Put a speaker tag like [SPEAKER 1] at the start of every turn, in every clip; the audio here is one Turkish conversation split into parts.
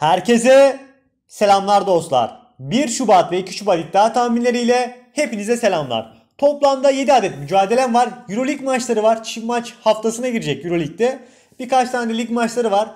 [SPEAKER 1] Herkese selamlar dostlar. 1 Şubat ve 2 Şubat iddia tahminleriyle hepinize selamlar. Toplamda 7 adet mücadelem var. Euroleague maçları var. Çift maç haftasına girecek Euroleague'de. Birkaç tane de lig maçları var.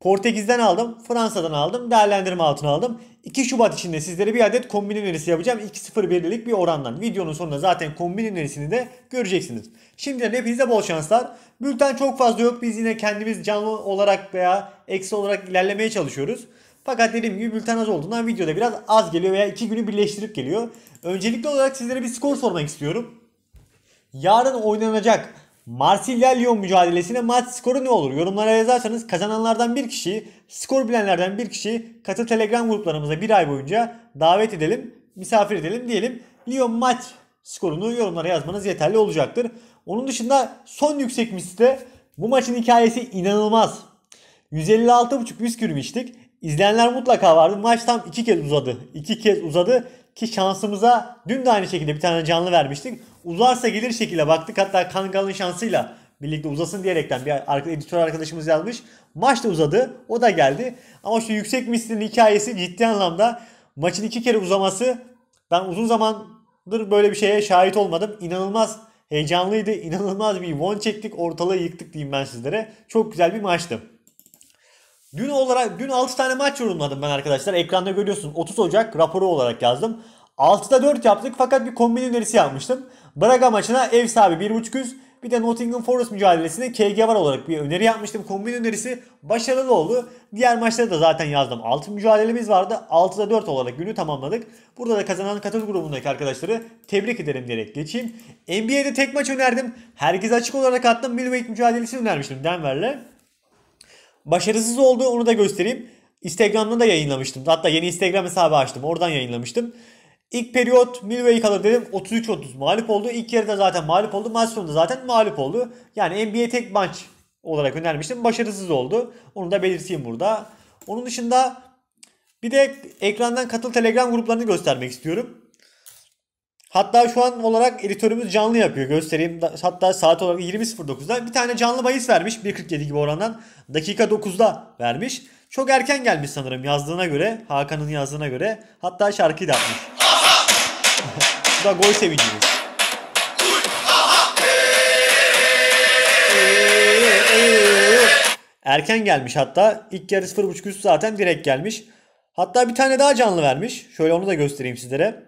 [SPEAKER 1] Portekiz'den aldım, Fransa'dan aldım, değerlendirme altına aldım. 2 Şubat içinde sizlere bir adet kombin önerisi yapacağım. 2-0 belirlik bir orandan. Videonun sonunda zaten kombin önerisini de göreceksiniz. Şimdiden hepinize bol şanslar. Bülten çok fazla yok. Biz yine kendimiz canlı olarak veya eksi olarak ilerlemeye çalışıyoruz. Fakat dediğim gibi bülten az olduğundan videoda biraz az geliyor veya 2 günü birleştirip geliyor. Öncelikli olarak sizlere bir skor sormak istiyorum. Yarın oynanacak Marsilya Lyon mücadelesine maç skoru ne olur? Yorumlara yazarsanız kazananlardan bir kişiyi, skor bilenlerden bir kişiyi katı telegram gruplarımıza bir ay boyunca davet edelim, misafir edelim diyelim. Lyon maç skorunu yorumlara yazmanız yeterli olacaktır. Onun dışında son yüksek misli bu maçın hikayesi inanılmaz. 156.5 üst girmiştik. İzleyenler mutlaka vardı. Maç tam iki kez uzadı. İki kez uzadı ki şansımıza dün de aynı şekilde bir tane canlı vermiştik. Uzarsa gelir şekilde baktık. Hatta Kangal'ın şansıyla birlikte uzasın diyerekten bir editör arkadaşımız yazmış. Maç da uzadı. O da geldi. Ama şu yüksek mislinin hikayesi ciddi anlamda maçın iki kere uzaması ben uzun zamandır böyle bir şeye şahit olmadım. İnanılmaz heyecanlıydı. İnanılmaz bir one çektik. Ortalığı yıktık diyeyim ben sizlere. Çok güzel bir maçtı. Dün olarak dün 6 tane maç yorumladım ben arkadaşlar. Ekranda görüyorsunuz 30 Ocak raporu olarak yazdım. 6'da 4 yaptık fakat bir kombin önerisi yapmıştım. Braga maçına ev sahibi 1.5 üst bir de Nottingham Forest mücadelesine KG var olarak bir öneri yapmıştım. Kombin önerisi başarılı oldu. Diğer maçları da zaten yazdım. 6 mücadelemiz vardı. 6'da 4 olarak günü tamamladık. Burada da kazanan katıl grubundaki arkadaşları tebrik ederim diyerek geçeyim. NBA'de tek maç önerdim. Herkes açık olarak attım. Milwaukee mücadelesini önermiştim Denver'le. Başarısız oldu onu da göstereyim. Instagram'da da yayınlamıştım. Hatta yeni Instagram hesabı açtım. Oradan yayınlamıştım. İlk periyot Milwaukee kalır dedim. 33-30 mağlup oldu. İlk yarıda zaten mağlup oldu. Maç sonunda zaten mağlup oldu. Yani NBA tek maç olarak önermiştim. Başarısız oldu. Onu da belirteyim burada. Onun dışında bir de ekrandan katıl Telegram gruplarını göstermek istiyorum. Hatta şu an olarak editörümüz canlı yapıyor. Göstereyim. Hatta saat olarak 20.09'da bir tane canlı bahis vermiş. 1.47 gibi orandan. Dakika 9'da vermiş. Çok erken gelmiş sanırım yazdığına göre. Hakan'ın yazdığına göre. Hatta şarkıyı da atmış. Bu da gol sevincimiz. Erken gelmiş hatta. İlk yarı 0.5 üst zaten direkt gelmiş. Hatta bir tane daha canlı vermiş. Şöyle onu da göstereyim sizlere.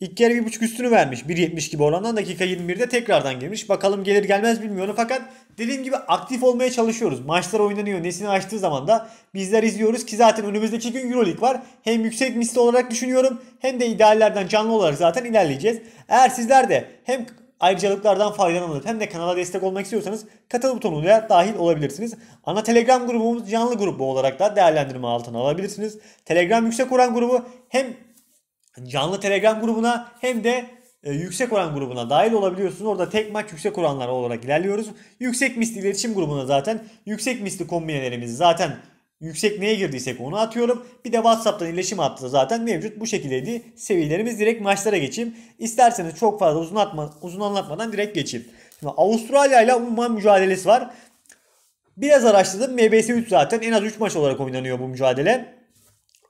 [SPEAKER 1] İlk yarı 1.5 üstünü vermiş. 1.70 gibi orandan dakika 21'de tekrardan girmiş. Bakalım gelir gelmez bilmiyorum fakat dediğim gibi aktif olmaya çalışıyoruz. Maçlar oynanıyor. Nesini açtığı zaman da bizler izliyoruz ki zaten önümüzdeki gün Euroleague var. Hem yüksek misli olarak düşünüyorum hem de ideallerden canlı olarak zaten ilerleyeceğiz. Eğer sizler de hem ayrıcalıklardan faydalanıp hem de kanala destek olmak istiyorsanız katıl butonuna dahil olabilirsiniz. Ana Telegram grubumuz canlı grubu olarak da değerlendirme altına alabilirsiniz. Telegram yüksek oran grubu hem canlı Telegram grubuna hem de e, yüksek oran grubuna dahil olabiliyorsunuz. Orada tek maç yüksek oranlar olarak ilerliyoruz. Yüksek misli iletişim grubuna zaten yüksek misli kombinelerimizi zaten yüksek neye girdiysek onu atıyorum. Bir de WhatsApp'tan iletişim hattı zaten mevcut. Bu şekildeydi. Seviyelerimiz direkt maçlara geçeyim. İsterseniz çok fazla uzun atma, uzun anlatmadan direkt geçeyim. Şimdi Avustralya ile Umman mücadelesi var. Biraz araştırdım. MBS 3 zaten en az 3 maç olarak oynanıyor bu mücadele.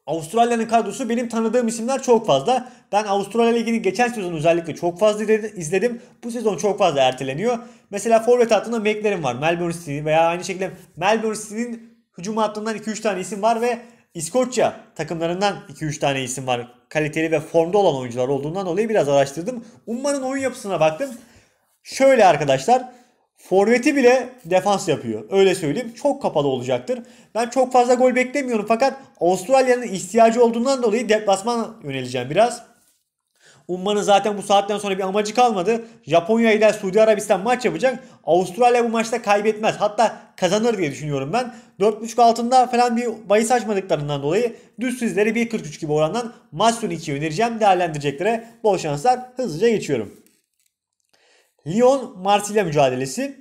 [SPEAKER 1] Avustralya'nın kadrosu benim tanıdığım isimler çok fazla. Ben Avustralya Ligi'ni geçen sezon özellikle çok fazla izledim. Bu sezon çok fazla erteleniyor. Mesela forvet hattında McLaren var. Melbourne City veya aynı şekilde Melbourne City'nin hücum hattından 2-3 tane isim var ve İskoçya takımlarından 2-3 tane isim var. Kaliteli ve formda olan oyuncular olduğundan dolayı biraz araştırdım. Umman'ın oyun yapısına baktım. Şöyle arkadaşlar. Forveti bile defans yapıyor. Öyle söyleyeyim. Çok kapalı olacaktır. Ben çok fazla gol beklemiyorum fakat Avustralya'nın ihtiyacı olduğundan dolayı deplasman yöneleceğim biraz. Umman'ın zaten bu saatten sonra bir amacı kalmadı. Japonya ile Suudi Arabistan maç yapacak. Avustralya bu maçta kaybetmez. Hatta kazanır diye düşünüyorum ben. 4.5 altında falan bir bahis açmadıklarından dolayı düz sizleri 1.43 gibi orandan maç sonu 2'yi önereceğim. Değerlendireceklere bol şanslar. Hızlıca geçiyorum. Lyon Marsilya mücadelesi.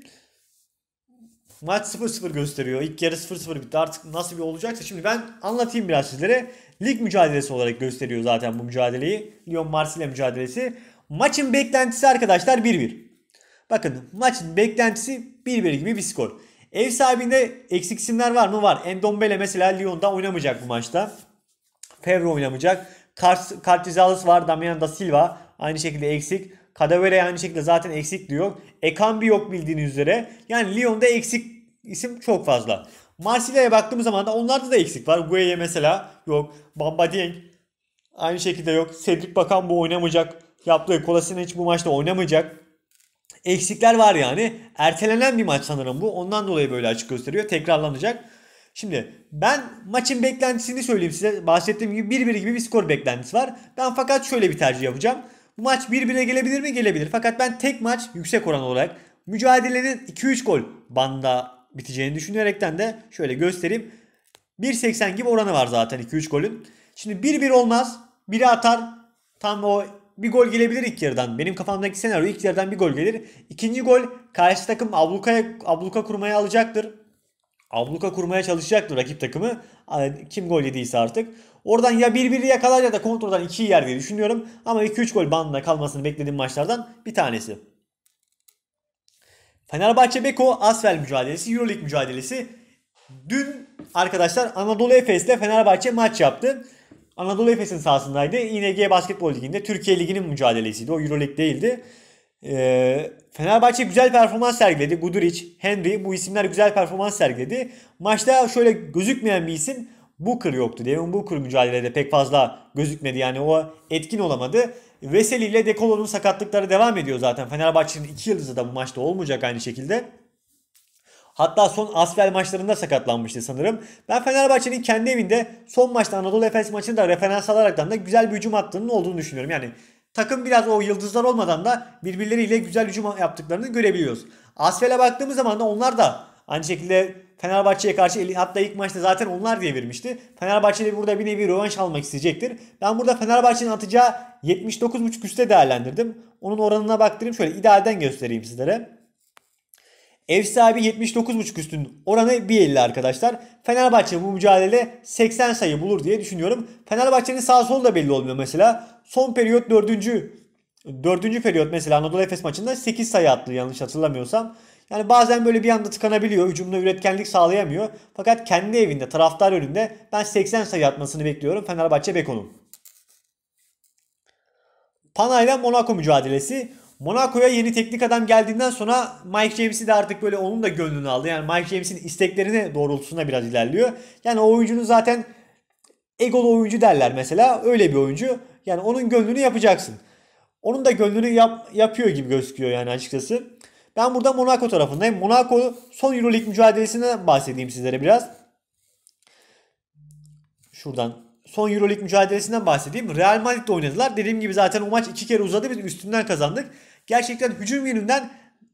[SPEAKER 1] Maç 0-0 gösteriyor. İlk yarı 0-0 bitti. Artık nasıl bir olacaksa şimdi ben anlatayım biraz sizlere. Lig mücadelesi olarak gösteriyor zaten bu mücadeleyi. Lyon Marsilya mücadelesi. Maçın beklentisi arkadaşlar 1-1. Bakın maçın beklentisi 1-1 gibi bir skor. Ev sahibinde eksik isimler var mı? Var. Endombele mesela Lyon'da oynamayacak bu maçta. Fevre oynamayacak. Kart, kart var. Damian da Silva aynı şekilde eksik. Kadavere aynı şekilde zaten eksik diyor. Ekambi yok bildiğiniz üzere. Yani Lyon'da eksik isim çok fazla. Marsilya'ya baktığımız zaman da onlarda da eksik var. Gueye mesela yok. Bamba Dieng aynı şekilde yok. Cedric Bakan bu oynamayacak. Yaptığı Kolasinac bu maçta oynamayacak. Eksikler var yani. Ertelenen bir maç sanırım bu. Ondan dolayı böyle açık gösteriyor. Tekrarlanacak. Şimdi ben maçın beklentisini söyleyeyim size. Bahsettiğim gibi 1-1 gibi bir skor beklentisi var. Ben fakat şöyle bir tercih yapacağım. Bu maç 1-1'e gelebilir mi? Gelebilir. Fakat ben tek maç yüksek oran olarak mücadelenin 2-3 gol banda biteceğini düşünerekten de şöyle göstereyim. 1.80 gibi oranı var zaten 2-3 golün. Şimdi 1-1 olmaz. Biri atar. Tam o bir gol gelebilir ilk yarıdan. Benim kafamdaki senaryo ilk yarıdan bir gol gelir. İkinci gol karşı takım ablukaya, abluka kurmaya alacaktır. Abluka kurmaya çalışacaktır rakip takımı. Kim gol yediyse artık. Oradan ya 1-1'i yakalar ya da kontroldan 2'yi yer diye düşünüyorum. Ama 2-3 gol bandına kalmasını beklediğim maçlardan bir tanesi. Fenerbahçe Beko Asvel mücadelesi, Euroleague mücadelesi. Dün arkadaşlar Anadolu Efes ile Fenerbahçe maç yaptı. Anadolu Efes'in sahasındaydı. ING Basketbol Ligi'nde Türkiye Ligi'nin mücadelesiydi. O Euroleague değildi. Ee, Fenerbahçe güzel performans sergiledi. Guduric, Henry bu isimler güzel performans sergiledi. Maçta şöyle gözükmeyen bir isim Booker yoktu. Devin Booker mücadelede pek fazla gözükmedi. Yani o etkin olamadı. Veseli ile Dekolo'nun sakatlıkları devam ediyor zaten. Fenerbahçe'nin iki yıldızı da bu maçta olmayacak aynı şekilde. Hatta son Asvel maçlarında sakatlanmıştı sanırım. Ben Fenerbahçe'nin kendi evinde son maçta Anadolu Efes maçını da referans alaraktan da güzel bir hücum hattının olduğunu düşünüyorum. Yani takım biraz o yıldızlar olmadan da birbirleriyle güzel hücum yaptıklarını görebiliyoruz. Asfel'e baktığımız zaman da onlar da aynı şekilde Fenerbahçe'ye karşı hatta ilk maçta zaten onlar diye vermişti. Fenerbahçe de burada bir nevi rövanş almak isteyecektir. Ben burada Fenerbahçe'nin atacağı 79.5 üste değerlendirdim. Onun oranına baktırayım şöyle idealden göstereyim sizlere. Ev sahibi 79.5 üstün oranı 1.50 arkadaşlar. Fenerbahçe bu mücadele 80 sayı bulur diye düşünüyorum. Fenerbahçe'nin sağ sol da belli olmuyor mesela. Son periyot 4. 4. periyot mesela Anadolu Efes maçında 8 sayı attı yanlış hatırlamıyorsam. Yani bazen böyle bir anda tıkanabiliyor. Hücumda üretkenlik sağlayamıyor. Fakat kendi evinde taraftar önünde ben 80 sayı atmasını bekliyorum Fenerbahçe Beko'nun. Pana ile Monaco mücadelesi. Monaco'ya yeni teknik adam geldiğinden sonra Mike James'i de artık böyle onun da gönlünü aldı. Yani Mike James'in isteklerini doğrultusunda biraz ilerliyor. Yani o oyuncunun zaten egolu oyuncu derler mesela. Öyle bir oyuncu. Yani onun gönlünü yapacaksın. Onun da gönlünü yap, yapıyor gibi gözüküyor yani açıkçası. Ben burada Monaco tarafındayım. Monaco son Euroleague mücadelesine bahsedeyim sizlere biraz. Şuradan son Euroleague mücadelesinden bahsedeyim. Real Madrid'de oynadılar. Dediğim gibi zaten o maç iki kere uzadı. Biz üstünden kazandık. Gerçekten hücum yönünden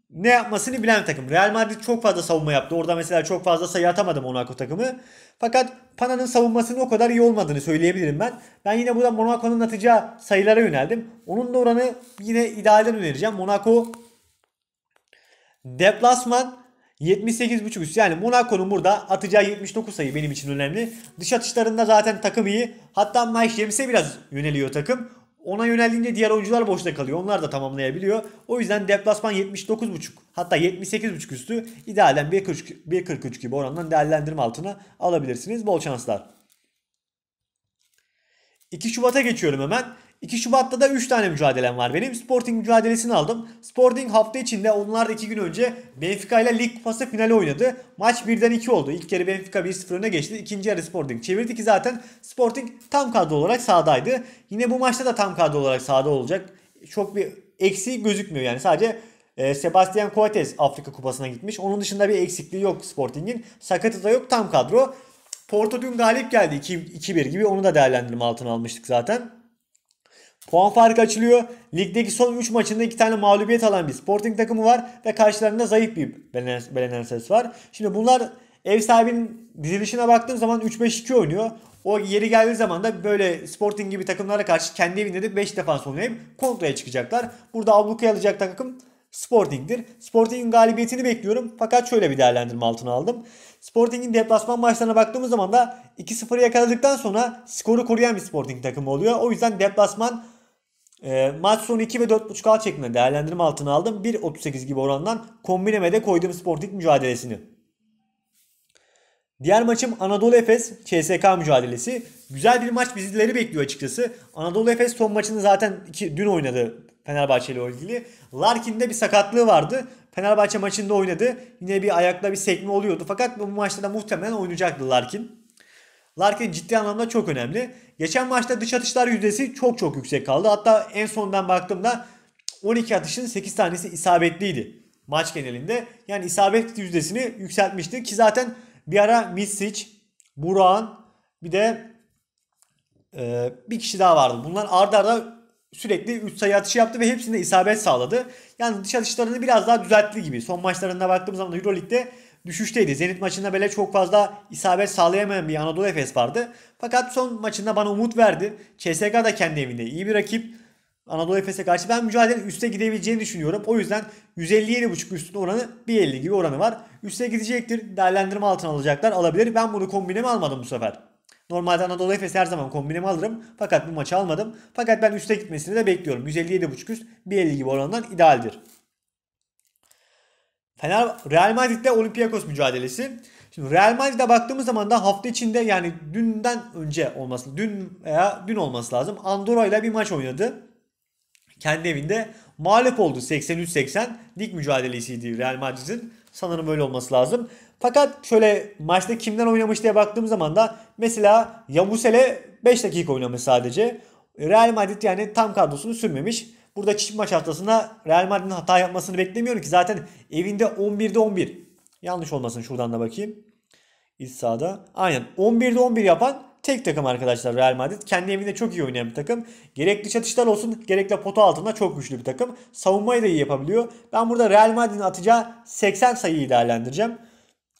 [SPEAKER 1] ne yapmasını bilen takım. Real Madrid çok fazla savunma yaptı. Orada mesela çok fazla sayı atamadı Monaco takımı. Fakat Pana'nın savunmasının o kadar iyi olmadığını söyleyebilirim ben. Ben yine burada Monaco'nun atacağı sayılara yöneldim. Onun da oranı yine idealden önereceğim. Monaco deplasman 78.5 üst. Yani Monaco'nun burada atacağı 79 sayı benim için önemli. Dış atışlarında zaten takım iyi. Hatta Mike James'e biraz yöneliyor takım. Ona yöneldiğinde diğer oyuncular boşta kalıyor. Onlar da tamamlayabiliyor. O yüzden deplasman 79.5 hatta 78.5 üstü idealen 1.43 gibi orandan değerlendirme altına alabilirsiniz. Bol şanslar. 2 Şubat'a geçiyorum hemen. 2 Şubat'ta da 3 tane mücadelem var benim. Sporting mücadelesini aldım. Sporting hafta içinde onlar da 2 gün önce Benfica ile Lig Kupası finali oynadı. Maç 1'den 2 oldu. İlk kere Benfica 1-0 öne geçti. İkinci yarı Sporting çevirdi ki zaten Sporting tam kadro olarak sahadaydı. Yine bu maçta da tam kadro olarak sahada olacak. Çok bir eksiği gözükmüyor yani. Sadece e, Sebastian Coates Afrika Kupası'na gitmiş. Onun dışında bir eksikliği yok Sporting'in. Sakatı da yok tam kadro. Porto dün galip geldi 2-1 gibi onu da değerlendirme altına almıştık zaten. Puan farkı açılıyor. Ligdeki son 3 maçında 2 tane mağlubiyet alan bir Sporting takımı var ve karşılarında zayıf bir Belenenses var. Şimdi bunlar ev sahibinin dizilişine baktığım zaman 3-5-2 oynuyor. O yeri geldiği zaman da böyle Sporting gibi takımlara karşı kendi evinde de 5 defans oynayıp kontraya çıkacaklar. Burada ablukaya alacak takım Sporting'dir. Sporting'in galibiyetini bekliyorum. Fakat şöyle bir değerlendirme altına aldım. Sporting'in deplasman maçlarına baktığımız zaman da 2-0'ı yakaladıktan sonra skoru koruyan bir Sporting takımı oluyor. O yüzden deplasman e, maç sonu 2 ve 4.5 alt şeklinde değerlendirme altına aldım. 1.38 gibi orandan kombineme de koydum Sporting mücadelesini. Diğer maçım Anadolu Efes CSK mücadelesi. Güzel bir maç bizleri bekliyor açıkçası. Anadolu Efes son maçını zaten iki, dün oynadı Fenerbahçe ile ilgili. Larkin'de bir sakatlığı vardı. Fenerbahçe maçında oynadı. Yine bir ayakla bir sekme oluyordu. Fakat bu maçta da muhtemelen oynayacaktı Larkin. Larkin ciddi anlamda çok önemli. Geçen maçta dış atışlar yüzdesi çok çok yüksek kaldı. Hatta en sondan baktığımda 12 atışın 8 tanesi isabetliydi maç genelinde. Yani isabet yüzdesini yükseltmişti ki zaten bir ara Misic, Burak'ın bir de e, bir kişi daha vardı. Bunlar ardarda arda sürekli 3 sayı atışı yaptı ve hepsinde isabet sağladı. Yani dış atışlarını biraz daha düzeltti gibi. Son maçlarında baktığım zaman Euroleague'de düşüşteydi. Zenit maçında böyle çok fazla isabet sağlayamayan bir Anadolu Efes vardı. Fakat son maçında bana umut verdi. CSK da kendi evinde iyi bir rakip. Anadolu Efes'e karşı ben mücadelenin üste gidebileceğini düşünüyorum. O yüzden 157.5 üstün oranı 1.50 gibi oranı var. Üste gidecektir. Değerlendirme altına alacaklar. Alabilir. Ben bunu kombineme almadım bu sefer. Normalde Anadolu Efes her zaman kombinemi alırım. Fakat bu maçı almadım. Fakat ben üste gitmesini de bekliyorum. 157.5 üst 1.50 gibi oranından idealdir. Fener Real Madrid'le Olympiakos mücadelesi. Şimdi Real Madrid'e baktığımız zaman da hafta içinde yani dünden önce olması, dün veya dün olması lazım. Andorra ile bir maç oynadı. Kendi evinde mağlup oldu 83-80. Lig mücadelesiydi Real Madrid'in. Sanırım böyle olması lazım. Fakat şöyle maçta kimden oynamış diye baktığım zaman da mesela Yabusele 5 dakika oynamış sadece. Real Madrid yani tam kadrosunu sürmemiş. Burada çift maç haftasında Real Madrid'in hata yapmasını beklemiyorum ki zaten evinde 11'de 11. Yanlış olmasın şuradan da bakayım. İç sahada. Aynen 11'de 11 yapan tek takım arkadaşlar Real Madrid. Kendi evinde çok iyi oynayan bir takım. Gerek dış atışlar olsun gerek de pota altında çok güçlü bir takım. Savunmayı da iyi yapabiliyor. Ben burada Real Madrid'in atacağı 80 sayıyı değerlendireceğim.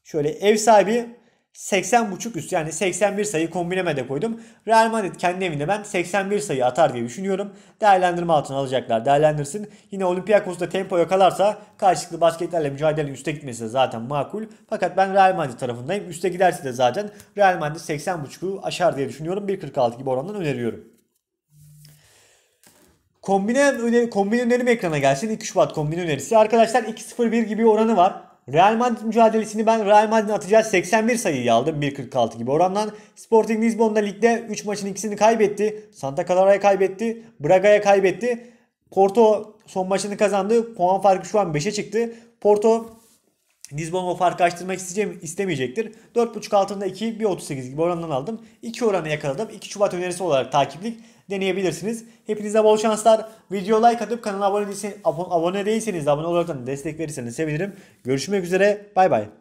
[SPEAKER 1] Şöyle ev sahibi 80.5 üst yani 81 sayı kombineme de koydum. Real Madrid kendi evinde ben 81 sayı atar diye düşünüyorum. Değerlendirme altına alacaklar değerlendirsin. Yine Olympiakos'ta tempo yakalarsa karşılıklı basketlerle mücadelenin üste gitmesi de zaten makul. Fakat ben Real Madrid tarafındayım. Üste giderse de zaten Real Madrid 80.5'u aşar diye düşünüyorum. 1.46 gibi orandan öneriyorum. Kombine, öneri, kombine önerim ekrana gelsin. 2 Şubat kombine önerisi. Arkadaşlar 2-0-1 gibi oranı var. Real Madrid mücadelesini ben Real Madrid'in atacağı 81 sayıyı aldım 1.46 gibi orandan. Sporting Lisbon'da ligde 3 maçın ikisini kaybetti. Santa Clara'ya kaybetti. Braga'ya kaybetti. Porto son maçını kazandı. Puan farkı şu an 5'e çıktı. Porto Lisbon o farkı açtırmak isteyeceğim, istemeyecektir. 4.5 altında 2, 1.38 gibi orandan aldım. 2 oranı yakaladım. 2 Şubat önerisi olarak takiplik deneyebilirsiniz. Hepinize bol şanslar. Video like atıp kanala abone değilseniz, abone değilseniz de abone olarak destek verirseniz sevinirim. Görüşmek üzere. Bay bay.